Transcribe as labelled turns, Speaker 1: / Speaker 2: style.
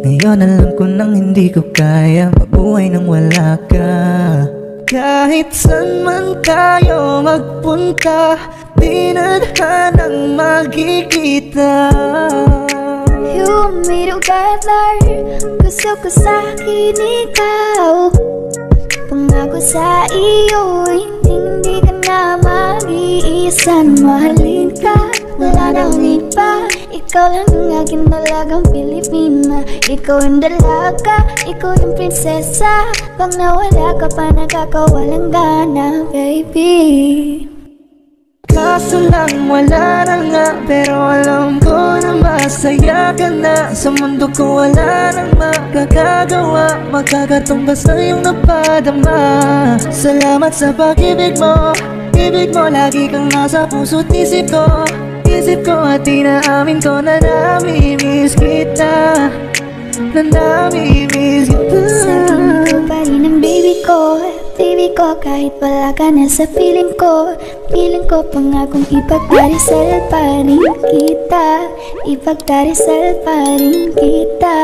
Speaker 1: Ngayon alam ko nang hindi ko kaya. Mabuhay nang wala ka. Kahit saan man tayo magpunta Di na hanang magkikita.
Speaker 2: You me together Gusto ko sa'kin ikaw. Pangako sa iyo Hindi, hindi ka na mag-iisa Mahalin ka Wala na akong Ikaw lang ang aking Pilipina. Ikaw ang dalaga Ikaw yung prinsesa. Pag nawala ka pa Nakakawalang gana Baby.
Speaker 1: Kaso lang wala na nga Pero alam ko na masaya ka na. Sa mundo ko wala nang makakagawa Magkakatumbas na yung napadama Salamat sa pag-ibig mo. Ibig mo lagi kang nasa puso't isip ko Isip ko at inaamin ko na namimiss kita. Na namimiss kita.
Speaker 2: Ko pa rin ang baby ko. Baby ko kahit wala ka na sa feeling ko. Feeling ko pangakong ipagdarisal pa rin kita. Ipagdarisal pa rin kita